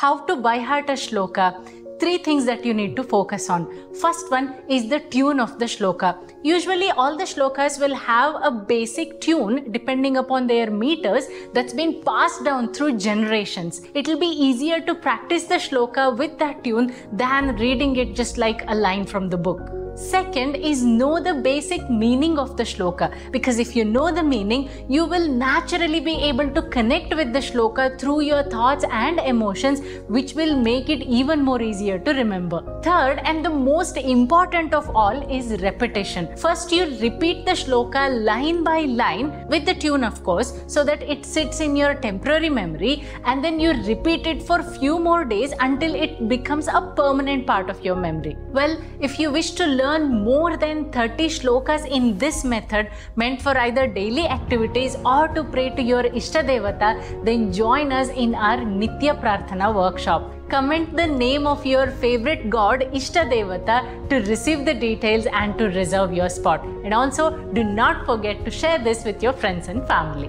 how to by heart a shloka, three things that you need to focus on. First one is the tune of the shloka. Usually, all the shlokas will have a basic tune depending upon their meters that's been passed down through generations. It will be easier to practice the shloka with that tune than reading it just like a line from the book. Second is know the basic meaning of the shloka because if you know the meaning, you will naturally be able to connect with the shloka through your thoughts and emotions, which will make it even more easier to remember. Third, and the most important of all, is repetition. First, you repeat the shloka line by line with the tune, of course, so that it sits in your temporary memory, and then you repeat it for few more days until it becomes a permanent part of your memory. Well, if you wish to learn more than 30 shlokas in this method meant for either daily activities or to pray to your Ishtadevata, then join us in our Nitya Prarthana workshop. Comment the name of your favorite god Ishtadevata to receive the details and to reserve your spot. And also, do not forget to share this with your friends and family.